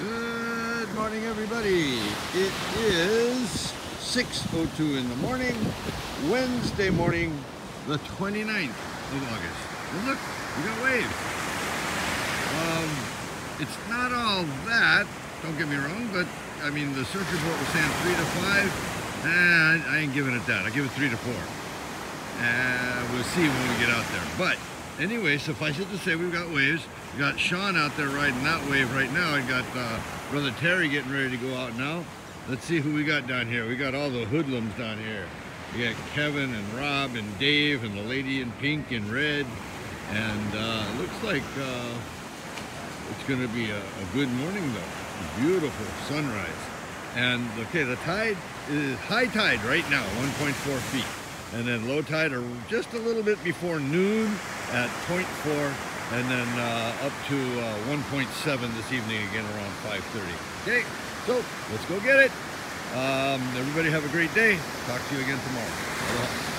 Good morning, everybody. It is 6.02 in the morning, Wednesday morning, the 29th of August. And look, we got waves. Um, it's not all that, don't get me wrong, but I mean, the surf report was saying 3 to 5. Eh, I ain't giving it that. I'll give it 3 to 4. Uh, we'll see when we get out there. But anyway, suffice it to say, we've got waves. We got Sean out there riding that wave right now. I got uh, brother Terry getting ready to go out now. Let's see who we got down here. We got all the hoodlums down here. We got Kevin and Rob and Dave and the lady in pink and red. And uh, looks like uh, it's going to be a, a good morning though. Beautiful sunrise. And okay, the tide is high tide right now, 1.4 feet and then low tide are just a little bit before noon at 0.4 and then uh, up to uh, 1.7 this evening again around 5.30 okay so let's go get it. Um, everybody have a great day. Talk to you again tomorrow. Aloha.